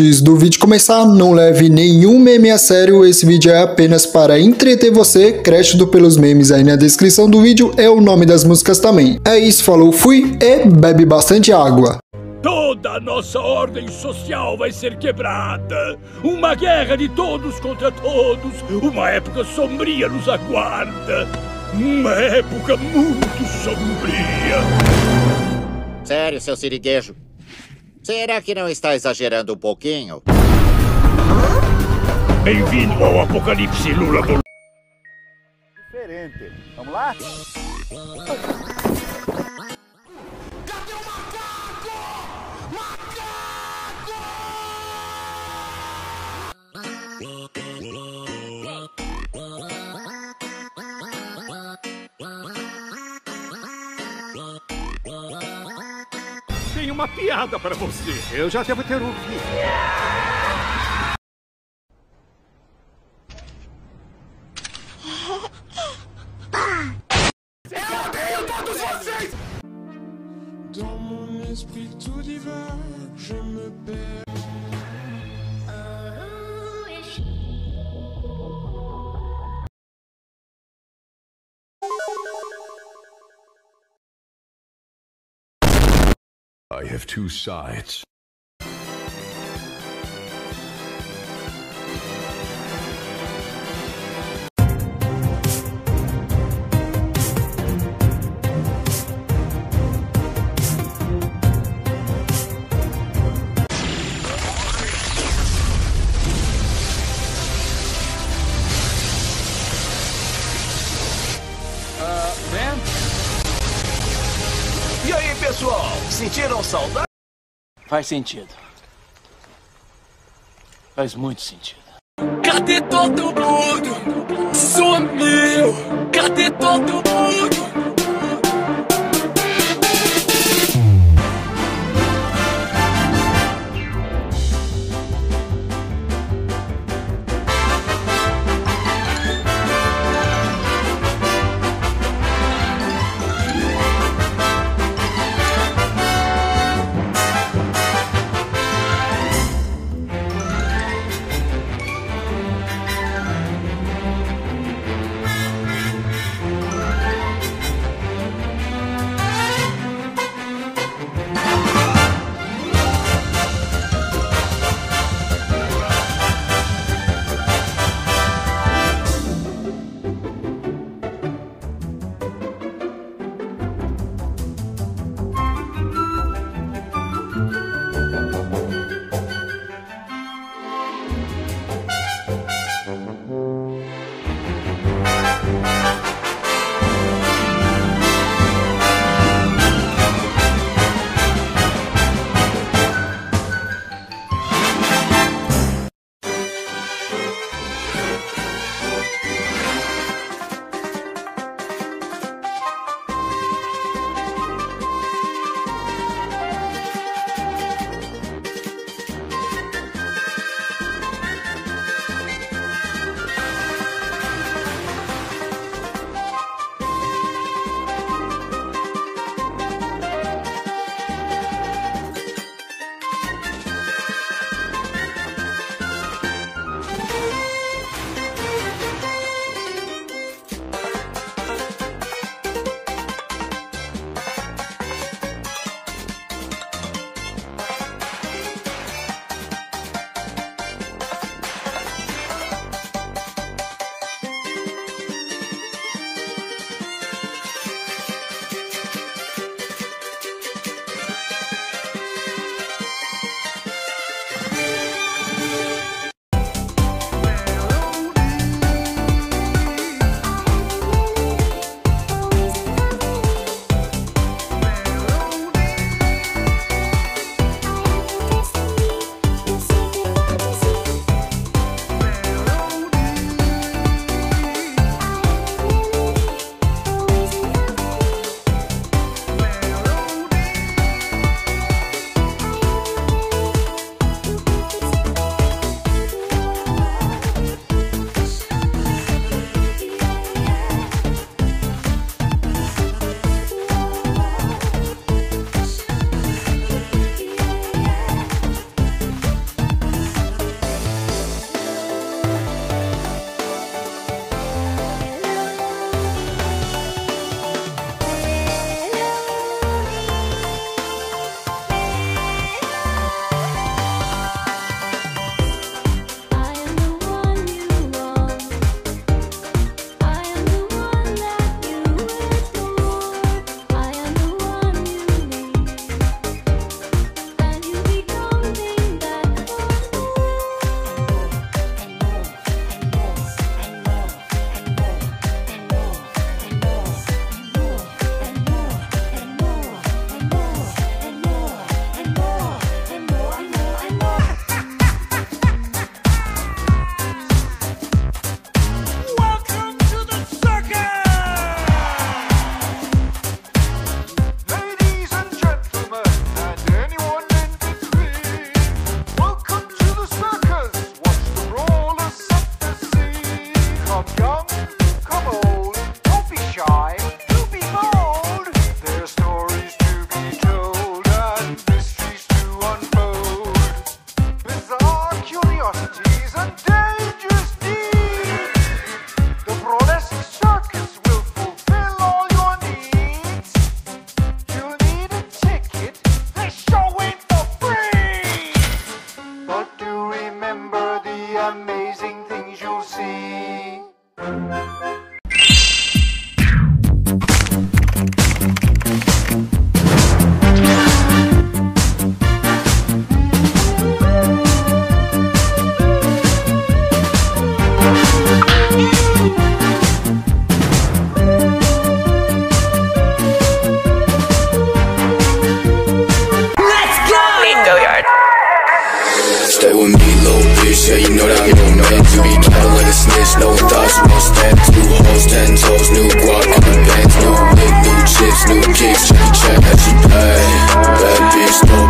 Antes do vídeo começar, não leve nenhum meme a sério, esse vídeo é apenas para entreter você, crédito pelos memes aí na descrição do vídeo é o nome das músicas também. É isso, falou, fui e bebe bastante água. Toda a nossa ordem social vai ser quebrada. Uma guerra de todos contra todos. Uma época sombria nos aguarda. Uma época muito sombria. Sério, seu siriguejo? Será que não está exagerando um pouquinho? Bem-vindo ao Apocalipse Lula. Diferente. Vamos lá? Uma piada para você. Eu já devo ter ouvido. Dans mon esprit tout divin, je me perds. I have two sides. Sentiram saudade? Faz sentido. Faz muito sentido. Cadê todo mundo? Sumiu! Cadê todo mundo? Stay with me, little bitch, yeah, you know that I know. To be cattle like a snitch, no thoughts, no stats New hoes, ten toes, new guac, new bands. New wig, new chips, new kicks, check, check, that she pay Bad bitch, no